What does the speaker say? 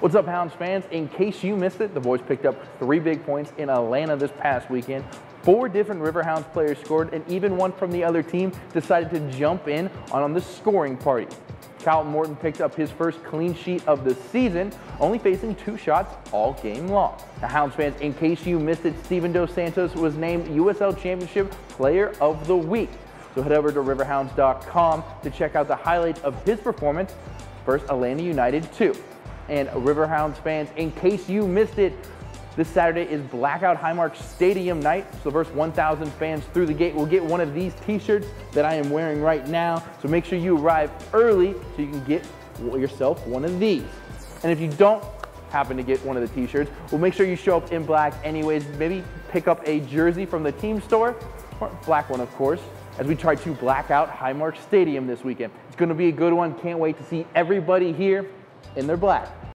What's up, Hounds fans? In case you missed it, the boys picked up three big points in Atlanta this past weekend. Four different Riverhounds players scored, and even one from the other team decided to jump in on the scoring party. Carlton Morton picked up his first clean sheet of the season, only facing two shots all game long. Now, Hounds fans, in case you missed it, Steevan Dos Santos was named USL Championship Player of the Week. So head over to riverhounds.com to check out the highlights of his performance versus Atlanta United 2 and Riverhounds fans, in case you missed it, this Saturday is Blackout Highmark Stadium night. So the first 1,000 fans through the gate will get one of these t-shirts that I am wearing right now. So make sure you arrive early so you can get yourself one of these. And if you don't happen to get one of the t-shirts, well make sure you show up in black anyways. Maybe pick up a jersey from the team store, or black one of course, as we try to black out Highmark Stadium this weekend. It's gonna be a good one. Can't wait to see everybody here in their black.